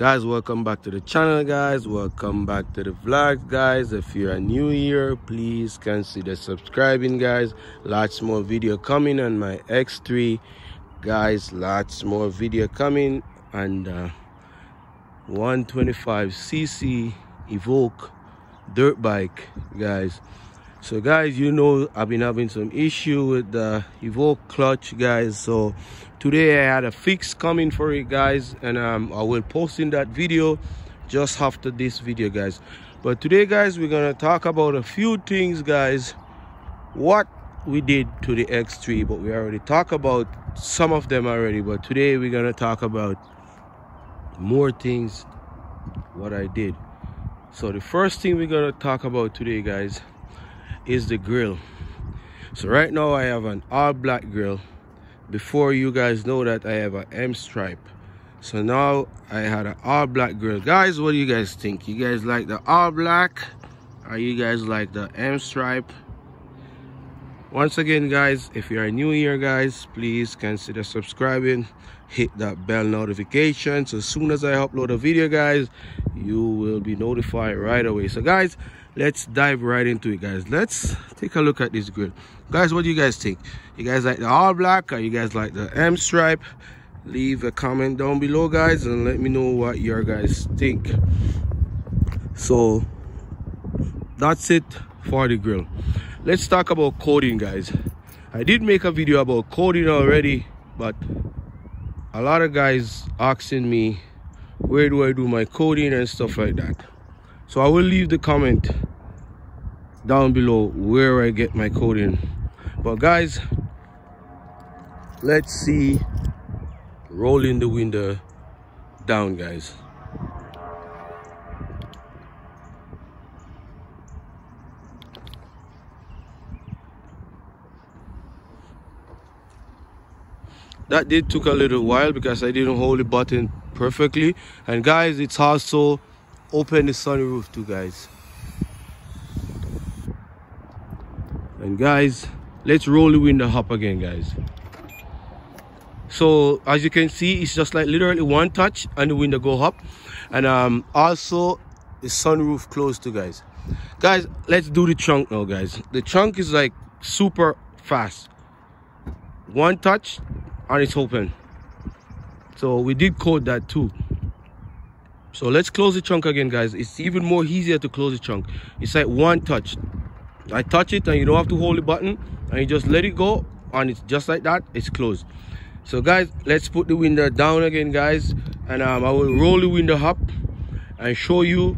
guys welcome back to the channel guys. Welcome back to the vlog guys. If you're new here please consider subscribing guys. Lots more video coming on my x3 guys lots more video coming and uh, 125cc evoque dirt bike guys so guys you know i've been having some issue with the evoque clutch guys. So today i had a fix coming for it guys and um, i will post in that video just after this video guys. But today guys we're gonna talk about a few things guys. What we did to the x3 but we already talked about some of them already. But today we're gonna talk about more things what i did. So the first thing we're gonna talk about today guys is the grill. So right now i have an all black grill. Before you guys know that i have an m stripe. So now i had an all black grill. Guys what do you guys think? You guys like the all black? Or you guys like the m stripe once again guys if you are new here guys please consider subscribing. Hit that bell notification. So as soon as i upload a video guys you will be notified right away. So guys let's dive right into it guys. Let's take a look at this grill. Guys what do you guys think? You guys like the all black or you guys like the m stripe? Leave a comment down below guys and let me know what your guys think. So that's it for the grill let's talk about coding guys. I did make a video about coding already but a lot of guys asking me where do i do my coding and stuff like that? So i will leave the comment down below where i get my coding. But guys let's see rolling the window down guys that did took a little while because I didn't hold the button perfectly. And guys it's also open the sunroof too guys. And guys let's roll the window up again guys. So as you can see it's just like literally one touch and the window go up. And um also the sunroof closed too guys. Guys let's do the trunk now guys. The trunk is like super fast. One touch and it's open. So we did code that too. So let's close the trunk again guys. It's even more easier to close the trunk. It's like one touch. I touch it and you don't have to hold the button and you just let it go and it's just like that it's closed. So guys let's put the window down again guys. And um, i will roll the window up and show you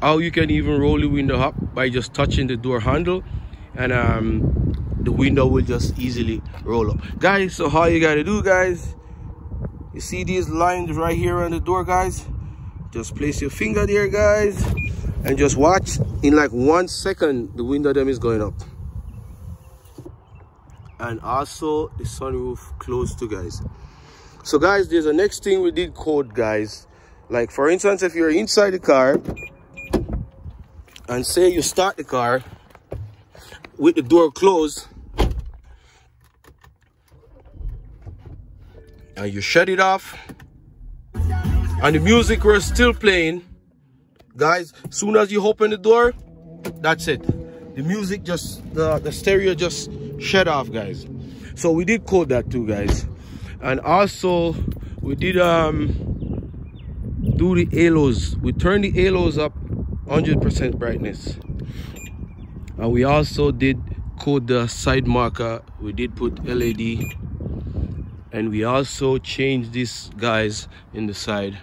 how you can even roll the window up by just touching the door handle. And um, the window will just easily roll up. Guys so how you gotta do guys? You see these lines right here on the door guys? Just place your finger there guys and just watch. In like one second the window them is going up. And also the sunroof closed too guys. So guys there's a next thing we did code guys. Like for instance if you're inside the car and say you start the car with the door closed. And you shut it off. And the music was still playing. Guys soon as you open the door that's it. The music just the, the stereo just shut off guys. So we did code that too guys. And also we did um do the halos. We turned the halos up 100 percent brightness we also did code the side marker. We did put led and we also changed these guys in the side.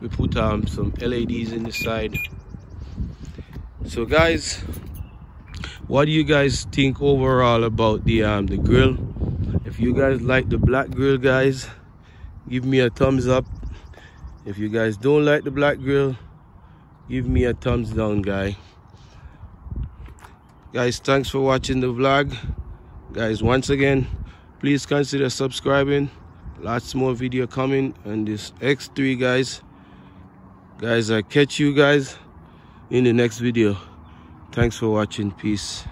We put um, some LEDs in the side. So guys what do you guys think overall about the um, the grill? If you guys like the black grill guys give me a thumbs up. If you guys don't like the black grill give me a thumbs down guy guys thanks for watching the vlog. Guys once again please consider subscribing. Lots more video coming on this x3 guys. Guys i catch you guys in the next video. Thanks for watching. Peace